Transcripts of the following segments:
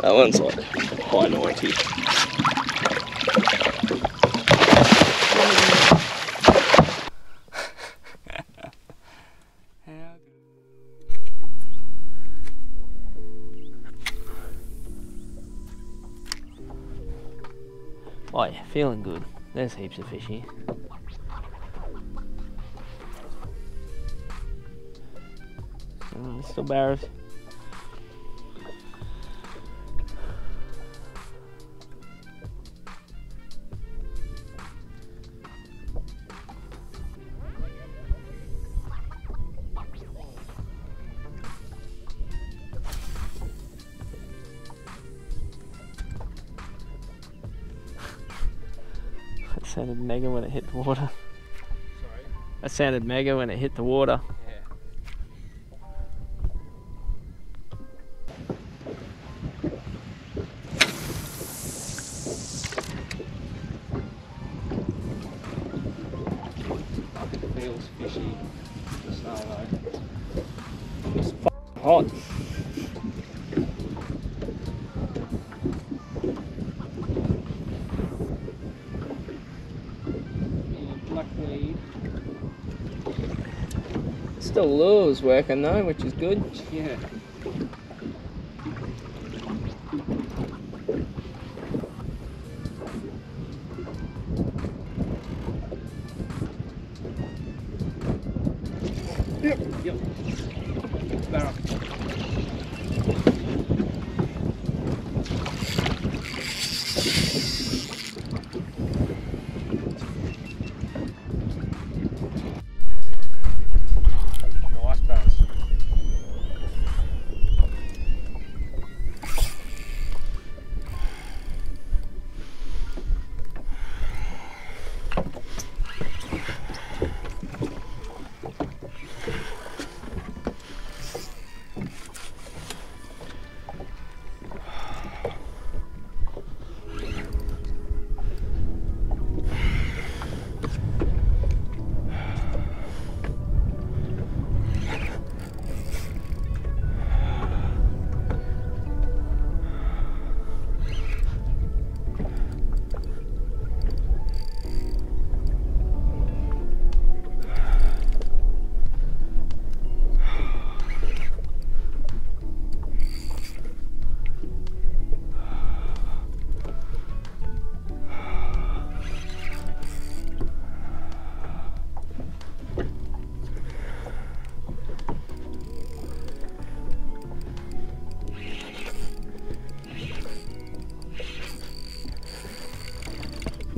That one's like high 90. Oh yeah, feeling good. There's heaps of fish here. Barrows. That sounded mega when it hit the water. Sorry. That sounded mega when it hit the water. Still lures working though, which is good. yeah.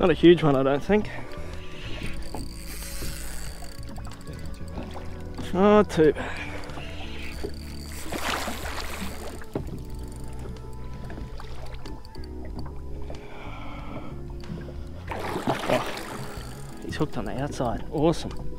Not a huge one, I don't think. Oh, two. Oh, he's hooked on the outside. Awesome.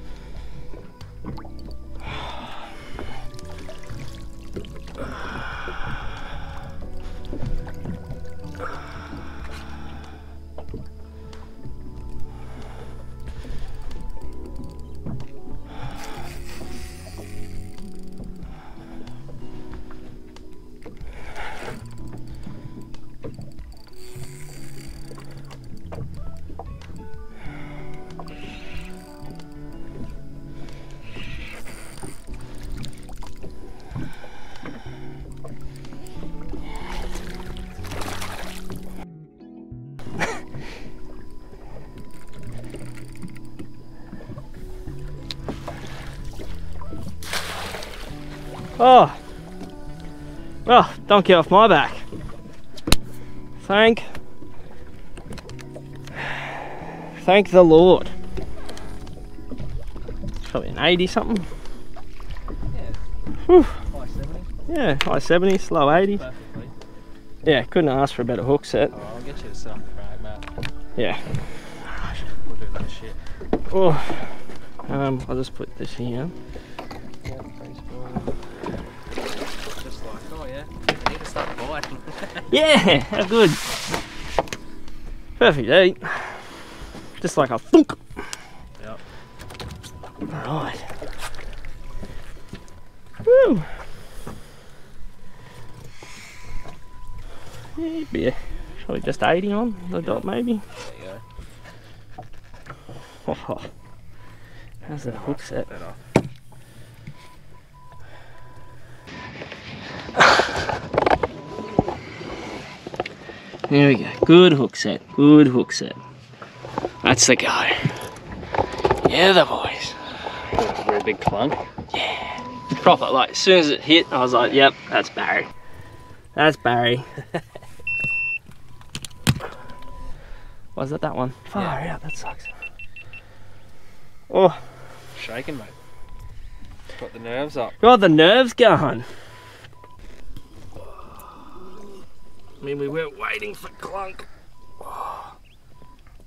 Don't get off my back. Thank. Thank the Lord. Probably an 80 something. Yeah. High 70. Yeah, high 70, slow 80. Perfectly. Yeah, couldn't ask for a better hook set. Oh, I'll get you some frag, mate. Yeah. We'll do that shit. Oh. Um, I'll just put this here. Yeah, how good. Perfect, eh? Just like a thunk. Alright. Woo! Yeah, be a, probably just 80 on the dot maybe. There you Oh, how's that hook set? Better. There we go. Good hook set. Good hook set. That's the guy. Yeah, the boys. Very big clunk. Yeah. Proper. Like as soon as it hit, I was like, "Yep, that's Barry. That's Barry." Was that that one? Far out. That sucks. Oh, Shaking, mate. Got the nerves up. got the nerves going. I mean, we weren't waiting for clunk. Oh,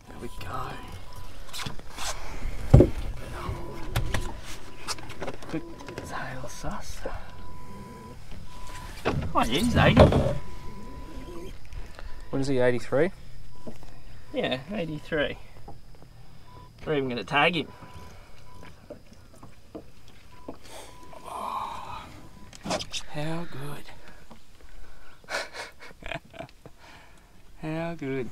there we go. Quick tail sus. Oh, yeah, he's 80. When is he? 83. Yeah, 83. We're even going to tag him. How good. How good.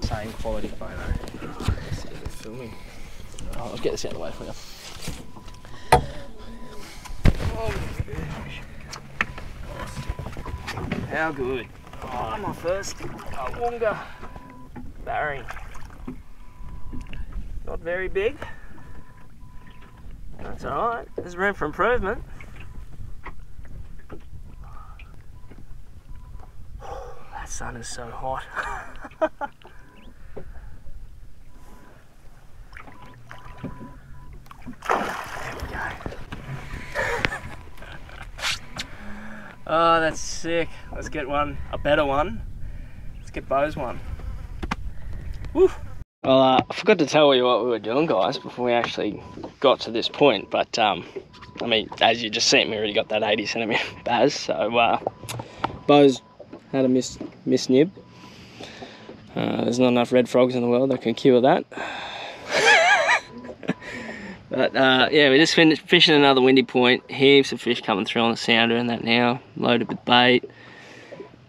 Same quality photo. filming. Oh, I'll get this out of the way for you. How good. Oh, my first Awoonga Barry. Not very big. That's alright. There's room for improvement. Sun is so hot. Oh, that's sick. Let's get one, a better one. Let's get Bo's one. Woo. Well, uh, I forgot to tell you what we were doing, guys, before we actually got to this point. But, um, I mean, as you just seen, we already got that 80 centimetre baz. So, uh, Bo's had a miss, miss nib. Uh, there's not enough red frogs in the world that can cure that. But uh, yeah, we're just fin- fishing another windy point. Heaps of fish coming through on the sounder and that now, loaded with bait.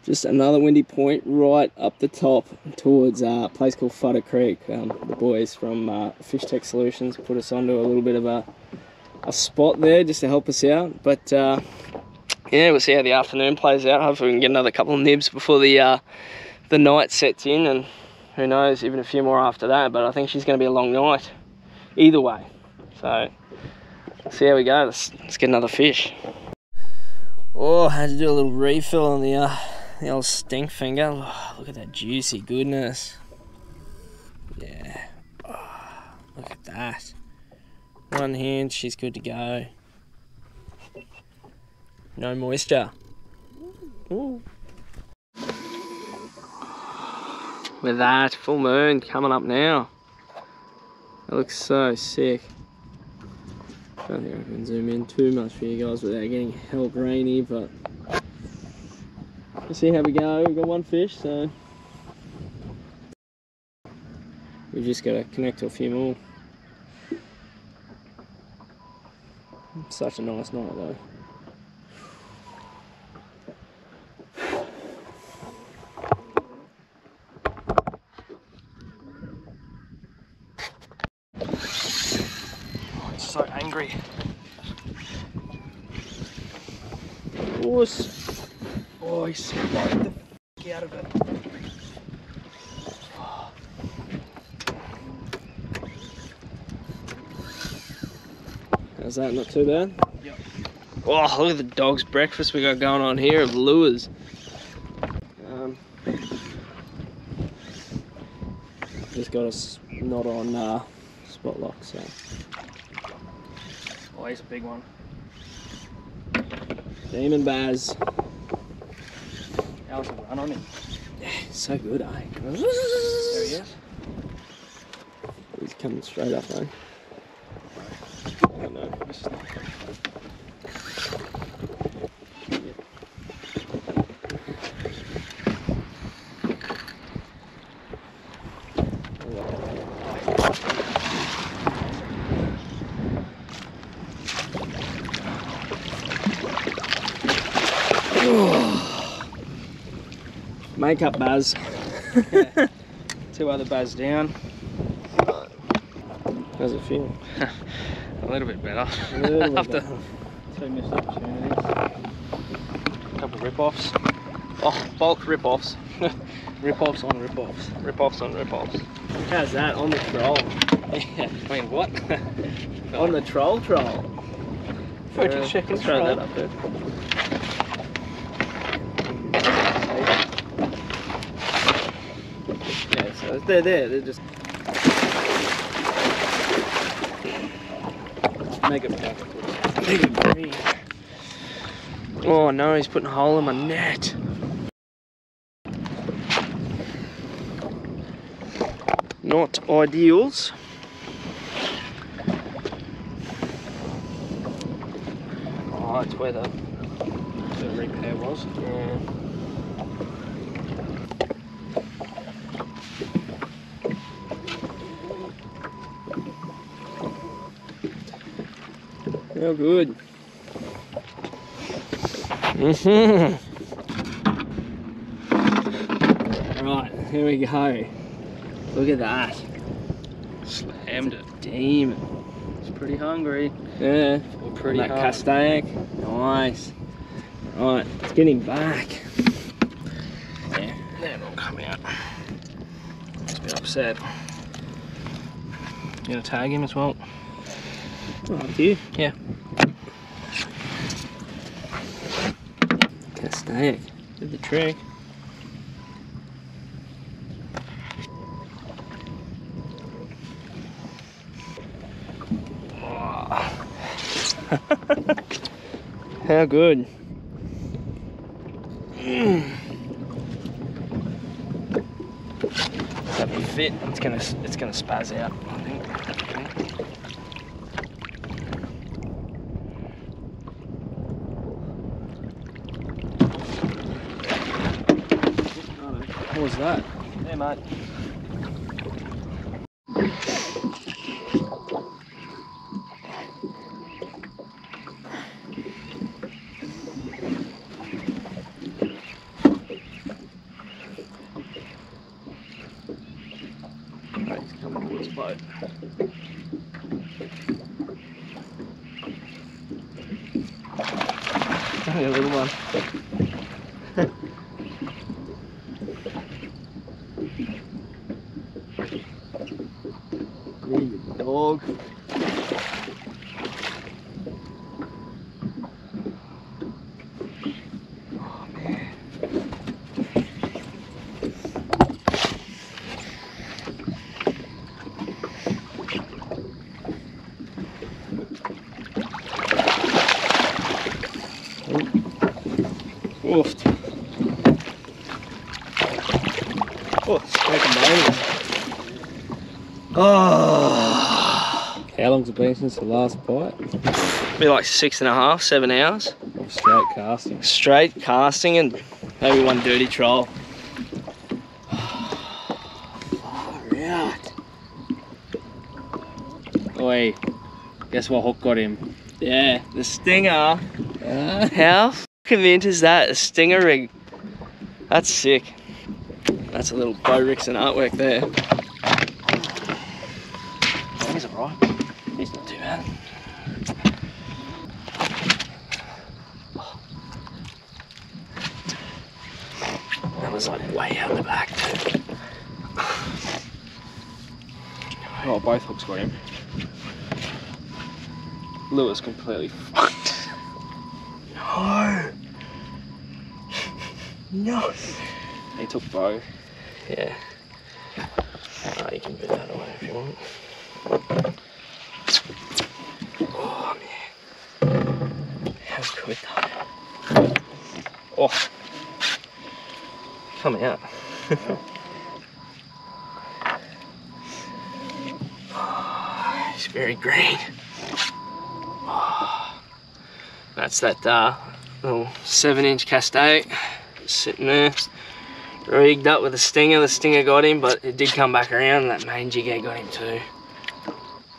Just another windy point right up the top towards uh, a place called Futter Creek. Um, the boys from uh, Fish Tech Solutions put us onto a little bit of a, a spot there just to help us out. But uh, yeah, we'll see how the afternoon plays out. Hopefully, we can get another couple of nibs before the uh, the night sets in, and who knows, even a few more after that. But I think she's going to be a long night, either way. So, see how we go. Let's, let's get another fish. Oh, I had to do a little refill on the uh, the old stink finger. Oh, look at that juicy goodness. Yeah. Oh, look at that. One hand, she's good to go. No moisture. Ooh. With that, full moon coming up now. That looks so sick. I don't think I can zoom in too much for you guys without getting hell grainy, but we'll see how we go. We've got one fish, so we've just got to connect to a few more. Such a nice night though. It's so angry. Wuss. Oh, he smoked the f out of it. How's that? Not too bad? Yep. Oh, look at the dog's breakfast we got going on here of lures. Um, just got us not on uh, spot lock, so Oh, he's a big one. Damon Baz. How's the run on him? So good, eh? There he is. He's coming straight up, eh? Oh no. This is not Wake up, Buzz. Two other buzz down. How's it feel? A little bit better. A little bit After better. two missed opportunities. A couple rip-offs. Oh, bulk rip-offs. rip-offs on rip-offs. Rip-offs on rip-offs. How's that on the troll? Yeah, I mean, what? On the troll troll. Thirty Uh, seconds Throw that up there. Yeah, they're there. They're just make it make it breathe. Oh no, he's putting a hole in my net. Not ideals. Oh, it's weather. the, the repair was. Yeah. Real good. Mm-hmm. Right, here we go. Look at that. Slammed it. Demon. It's pretty hungry. Yeah. Or pretty that hard. Castaic. Nice. Right, let's get him back. Yeah, that'll come out. He's a bit upset. You gonna tag him as well? Oh, up to you. Yeah. Castaic. Did the trick. How good? That'd be fit. It's gonna it's gonna spaz out. I think. What was that? Yeah, mate. Right, he's coming towards the boat. Only a little one. Good dog. Oofed. Oh, smoking bones. Oh. How long's it been since the last bite? Be like six and a half, seven hours. Straight casting. Straight casting and maybe one dirty troll. Right. Oi, guess what hook got him? Yeah. The stinger. Ah. How convenient is that? A stinger rig. That's sick. That's a little Bo Rickson artwork there. He's alright. He's not too bad. That was like way out the back too. Oh, both hooks got him. Lewis completely fucked. No. No. He took bow. Yeah. Oh, you can put that away if you want. Oh man. How good though. Oh. Come out. Oh, He's very green. Oh. That's that uh, little seven inch Castaic sitting there rigged up with a stinger. The stinger got him, but it did come back around and that main jig head got him too.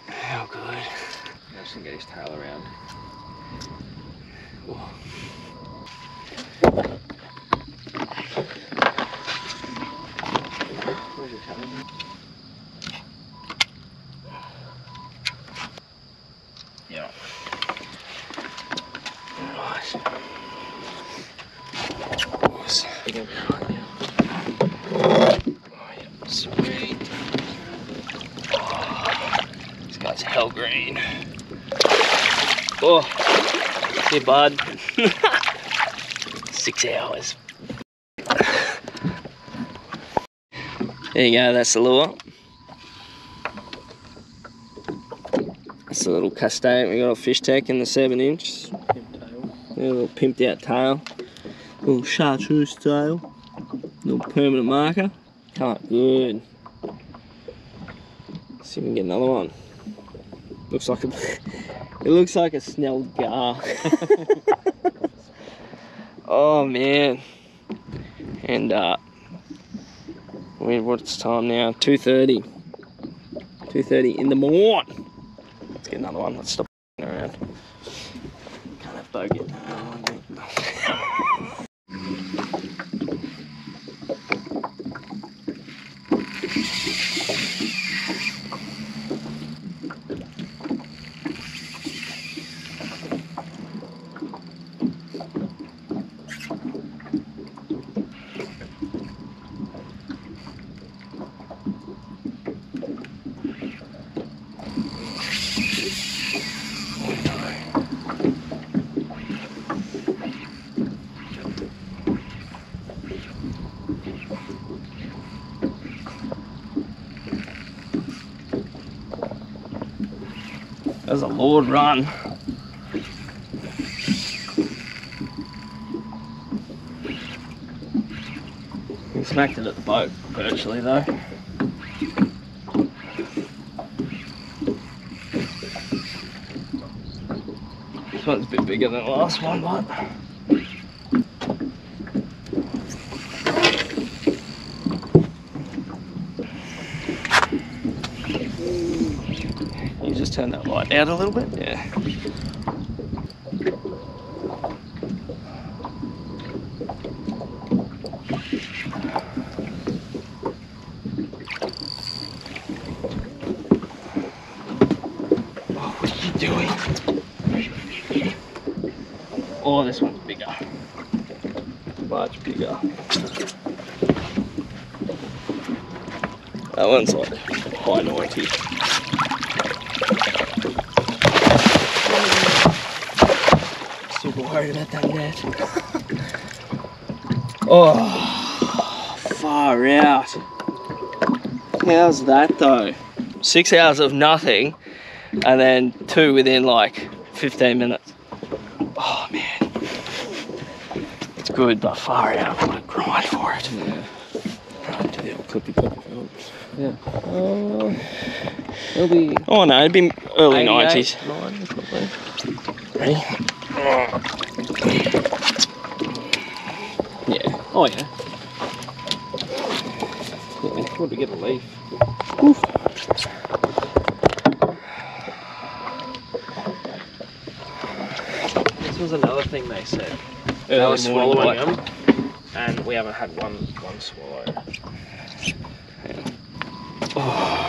How good. I just can get his tail around. Yeah. Right. Awesome. Oh, yeah. Sweet. Oh, this guy's hell green. Oh, Six hours. There you go, that's the lure. That's a little Castaic we got a Fish Tech in the 7 inch. A little pimped out tail. Little chartreuse tail. Little permanent marker. Come up good. see if we can get another one. Looks like a it looks like a snelled gar. oh man. And uh we what's time now? 2.30. 2.30 in the morning. Let's get another one. Let's stop around. Can't have boat was a lord run. We smacked it at the boat virtually though. This one's a bit bigger than the last one, but you just turn that light out a little bit, yeah. Oh, what are you doing? Oh, this one's bigger. Much bigger. That one's like high 90. Super worried about that net. Oh, far out. How's that though? Six hours of nothing, and then two within like 15 minutes. Oh man. It's good, but far out. What a grind for it. Yeah. Right, do the old clippy clippy films. Yeah. Uh, it'll be Oh no, it'd be early 88, 90s. 90 probably. Ready? Yeah. Oh yeah. Yeah. What to get a leaf? This was another thing they said. they Early were swallowing bite. them, and we haven't had one one swallow. Oh.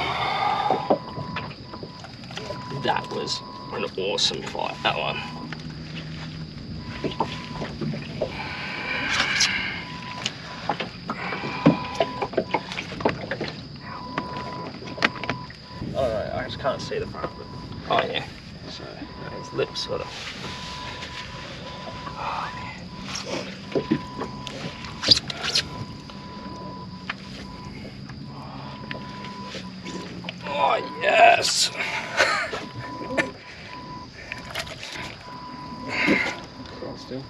That was an awesome fight, that one. Oh, no, I just can't see the front of it. Oh yeah. So His lips sort of. Oh yes. still.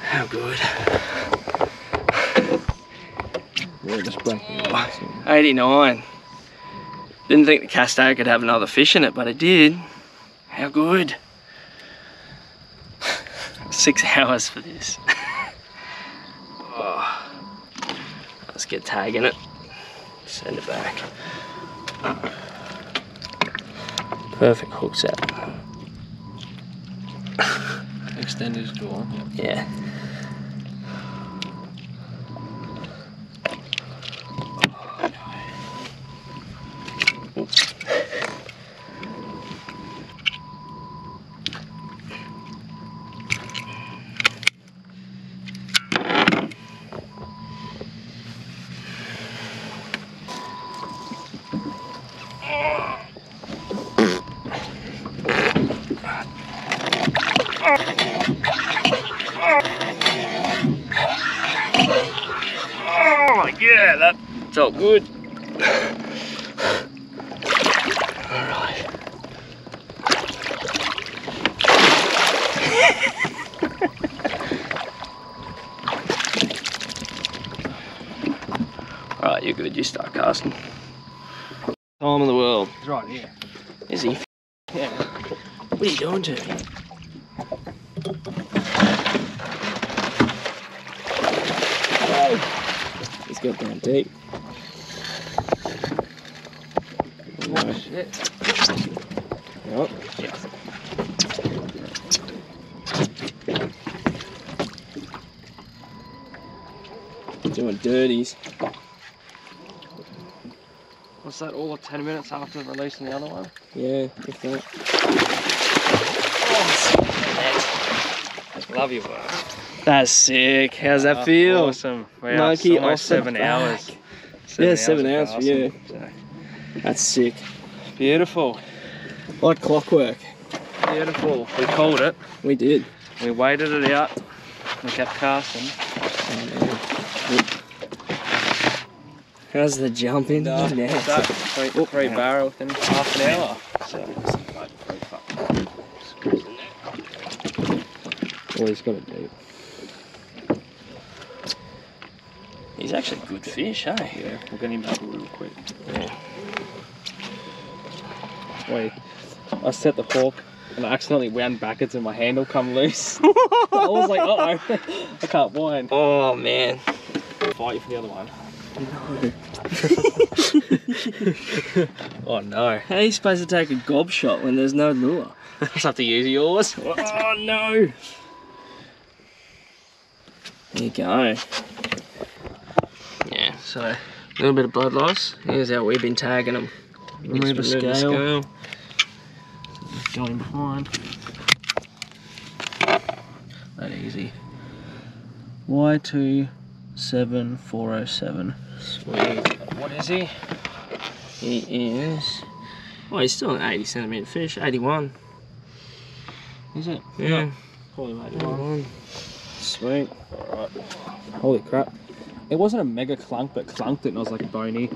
How good. Yeah, just breaking it. 89. Didn't think the Casto could have another fish in it, but it did. How good. Six hours for this. oh. Let's get tagging it. Send it back. Perfect hook set. Extend his jaw. Yeah. Oh yeah, that felt good. What are you doing to me? He's got down deep. Oh shit. Yep. Doing dirties. Was that all of 10 minutes after releasing the other one? Yeah, if that. Love your. That's sick. How's that uh, feel? Awesome. We're Nike the seven back. hours. Yeah, seven of hours for you. so. That's sick. Beautiful. Like clockwork. Beautiful. We called it. We did. We waited it out. We kept casting. How's the jump in? No, three, Oh, three hang barrel within half an hour. So, He's got it deep. He's actually a good fish, eh? yeah, we'll get him back real quick. Yeah. Wait, I set the hook and I accidentally wound backwards and my handle come loose. I was like, uh oh, I can't wind. Oh man. I'll Fight you for the other one. oh no. How are you supposed to take a gob shot when there's no lure? I just have to use yours. Oh no. There you go. Yeah, so a little bit of blood loss. Here's how we've been tagging them. Remove the Just scale. Got him behind. That easy. Y2 7407. Sweet. What is he? He is. Oh, he's still an 80 centimetre fish. 81. Is it? Yeah. Probably mate. 81. Sweet. Alright. Holy crap. It wasn't a mega clunk, but clunked it and I was like bony.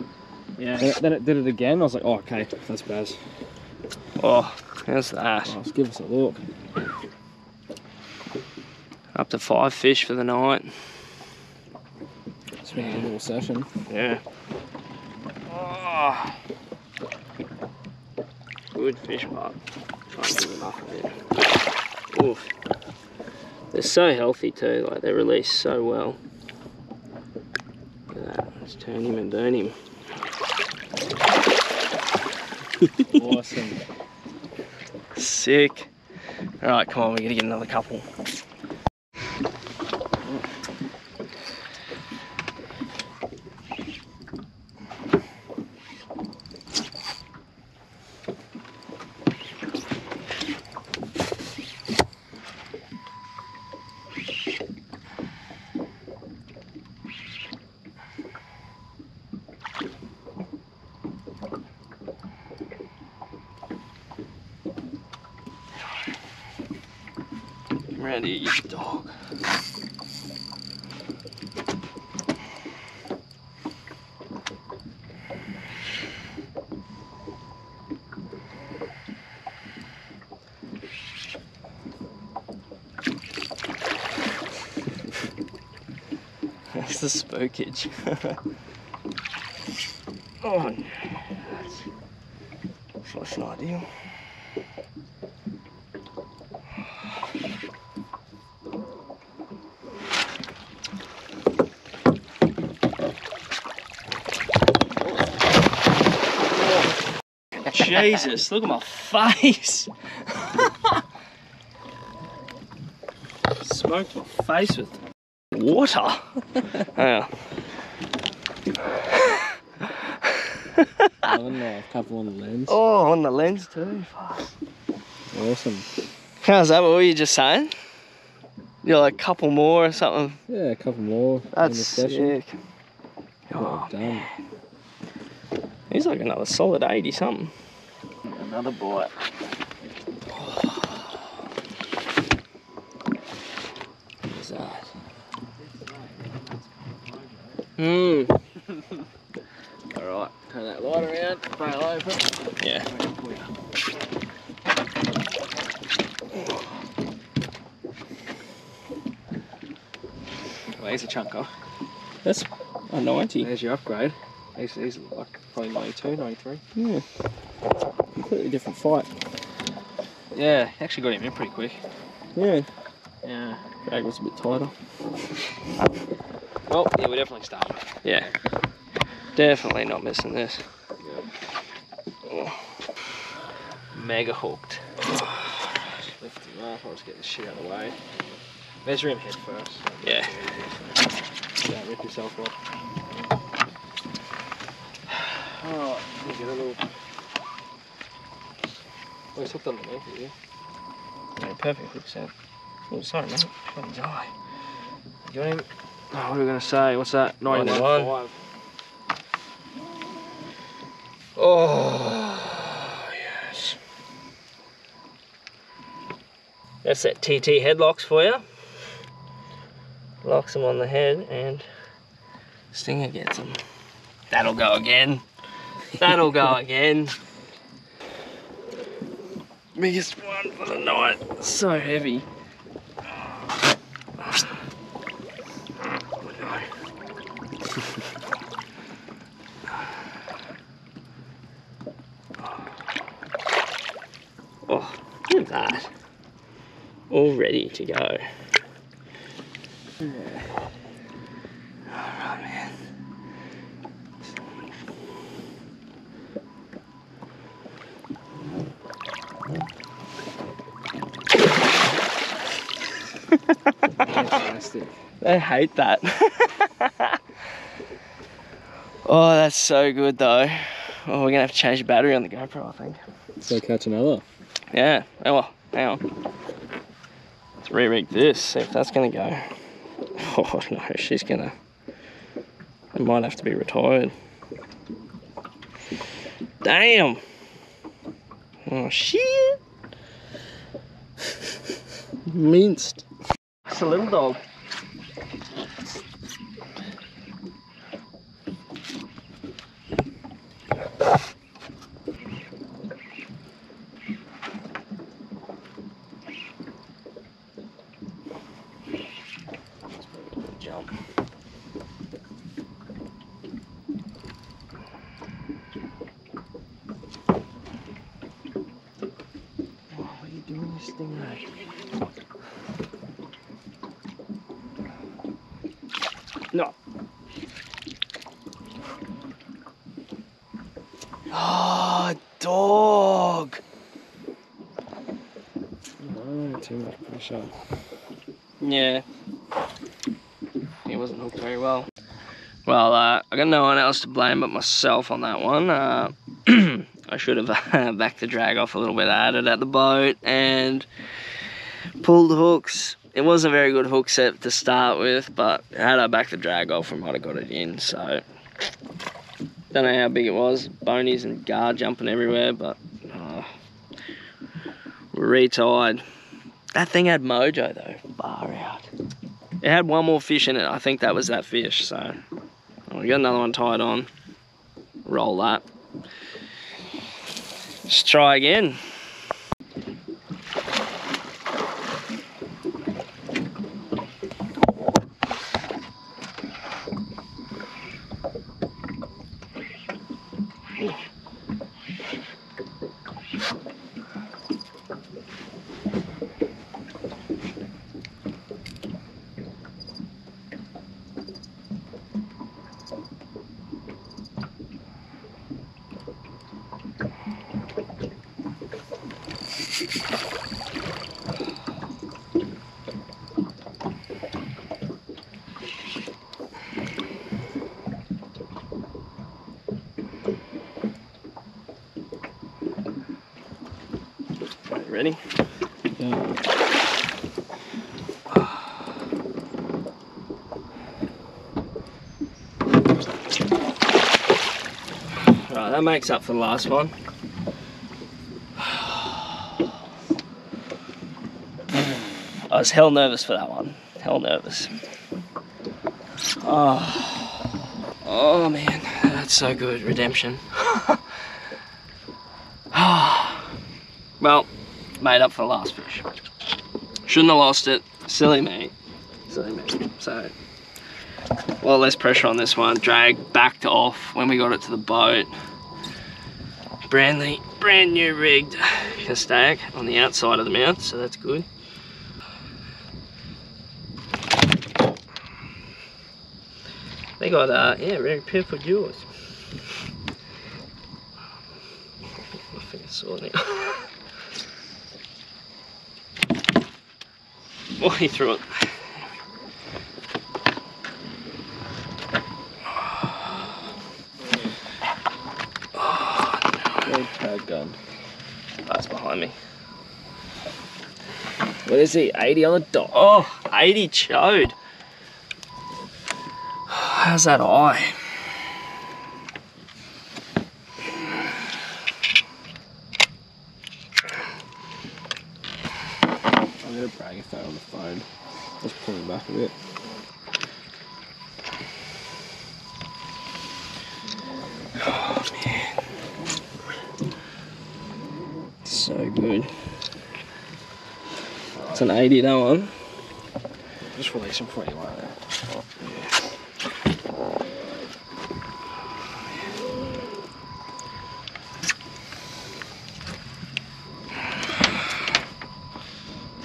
Yeah. And then it did it again. I was like, oh, okay, that's Baz. Oh, how's that? Oh, let's give us a look. Up to five fish for the night. It's been a little session. Yeah. Oh. Good fish, but try and enough of it. Oof. They're so healthy too, like they release so well. Look at that. Let's turn him and burn him. awesome. Sick. Alright, come on, we gotta get another couple. Come around here, you dog. The oh no. That's, that's not ideal. Jesus, look at my face. Smoked my face with water. yeah. Another knife, couple on the lens. Oh, on the lens too. Awesome. How's that? What were you just saying? You're like a couple more or something. Yeah, a couple more. That's session. sick. Oh, done. He's like another solid 80 something. Another bite. What's that? Mmm. Alright, turn that light around, bail over. Yeah. Well, he's a chunker. That's a 90. There's your upgrade. He's, he's like probably 92, 93. Yeah. Completely different fight. Yeah, actually got him in pretty quick. Yeah. Yeah. Drag was a bit tighter. Well, yeah, we're definitely starting. Yeah. Definitely not missing this. Mega hooked. Lift him up. I'll just get this shit out of the way. Measure him head first. Yeah. Don't rip yourself off. Alright, oh, you get a little. Oh, he's hooked underneath it, yeah. Yeah, perfect hook set. Oh, sorry, mate. Got his eye. You want him? Oh, what are we going to say? What's that? 91. 91. Oh, yes. That's that TT headlocks for you. Locks them on the head and Stinger gets them. That'll go again. That'll go again. Biggest one for the night. So heavy. Oh, look at that. All ready to go. Alright, man. Fantastic. I hate that. oh, that's so good though. Oh, we're gonna have to change the battery on the GoPro, I think. So catch another. Yeah. Oh, well, hang on. Let's re-rig this, see if that's gonna go. Oh no, she's gonna. It might have to be retired. Damn. Oh shit. Minced. It's a little dog. Jump. Oh, what are you stingray? No. Oh, dog. Too much pressure. Yeah. He wasn't hooked very well. Well, uh, I got no one else to blame but myself on that one. Uh, I should have backed the drag off a little bit. Had at the boat and pulled the hooks. It was a very good hook set to start with, but had I backed the drag off, I might have got it in. So, don't know how big it was. Bonies and guard jumping everywhere, but uh, retied. That thing had mojo though, far out. It had one more fish in it. I think that was that fish. So we got another one tied on. Roll that. Let's try again. Ready? Right, that makes up for the last one. I was hell nervous for that one. Hell nervous. Oh, oh man, that's so good. Redemption. Ah. well, made up for the last fish. Shouldn't have lost it. Silly me. Silly me. So, a lot less pressure on this one. Drag backed off when we got it to the boat. Brand, brand new rigged Castaic on the outside of the mouth, so that's good. They got, uh, yeah, very beautiful jewels. I think I saw now. oh, he threw it. Red tag gun. That's behind me. What is he? 80 on the dot. Oh, 80 chode. How's that eye? I'm gonna brag if they're on the phone. Let's pull him back a bit. Good. It's an 80 that one. Just release him for you like that.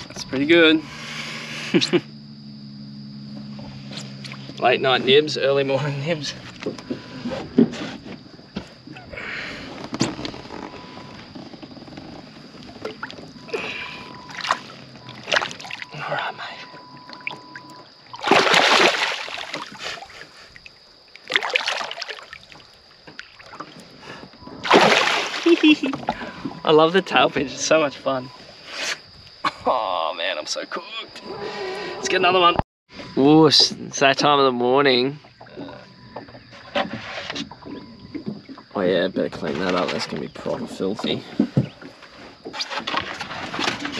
That's pretty good. Late night nibs, early morning nibs. Alright, mate. I love the tail pinch, it's so much fun. Oh man, I'm so cooked. Let's get another one. Ooh, it's it's that time of the morning. Oh yeah, better clean that up. That's gonna be proper filthy.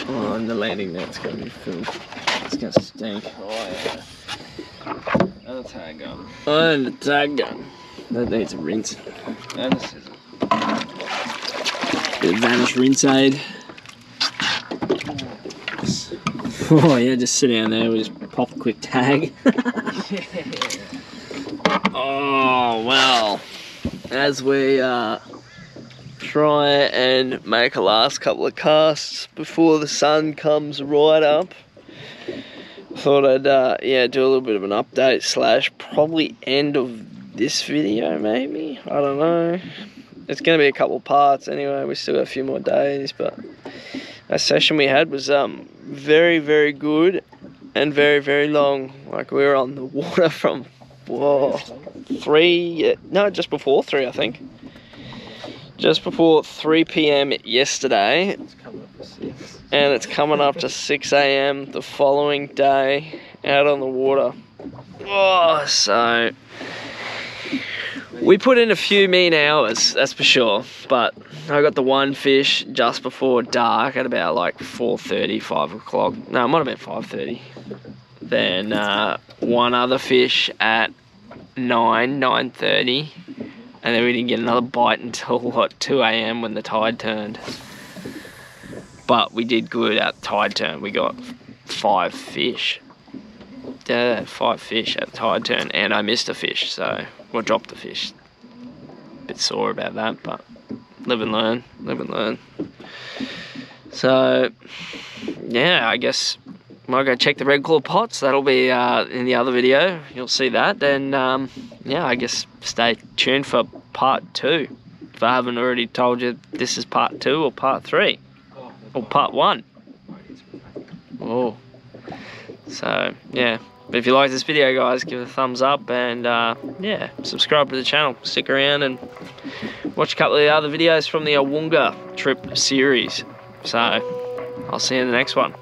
Oh, and the landing net's gonna be filthy. It's gonna stink. Oh yeah. And the tag gun. Oh, and the tag gun. That needs a rinse. And the scissors. Vanish rinse aid. Oh yeah, just sit down there, we just pop a quick tag. oh well. As we uh, try and make a last couple of casts before the sun comes right up. Thought I'd uh, yeah do a little bit of an update slash probably end of this video maybe I don't know. It's gonna be a couple parts anyway. We still got a few more days, but that session we had was um very very good and very very long. Like we were on the water from whoa, three no just before three I think. Just before 3 p.m. yesterday, to and it's coming up to 6 a.m. the following day out on the water. Oh, so we put in a few mean hours, that's for sure. But I got the one fish just before dark at about like 4:30, 5 o'clock. No, it might have been 5:30. Then uh, one other fish at 9, 9:30, and then we didn't get another bite until what 2 a.m. when the tide turned. But we did good at tide turn. We got five fish. Yeah, five fish at tide turn, and I missed a fish, so well dropped the fish. Bit sore about that, but live and learn, live and learn. So, yeah, I guess might go check the red claw pots. That'll be uh, in the other video. You'll see that. Then, um, yeah, I guess stay tuned for part two. If I haven't already told you, this is part two or part three or part one. Oh, so yeah. But if you like this video, guys, give it a thumbs up and uh, yeah, subscribe to the channel. Stick around and watch a couple of the other videos from the Awoonga trip series. So I'll see you in the next one.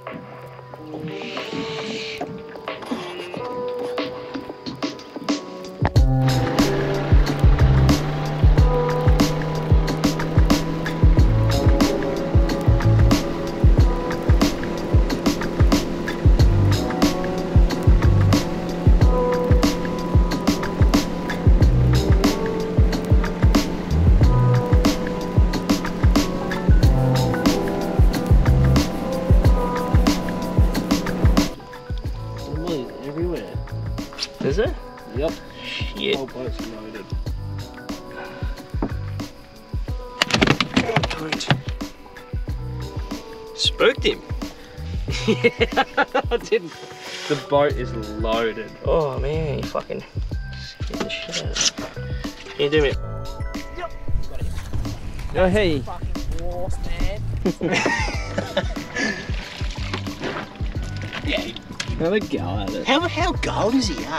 Boat is loaded. Oh man, you fucking scared the shit out of me. Can you do me? Oh, hey. Fucking horse, man. Have a go at it. How, how gold is he, eh?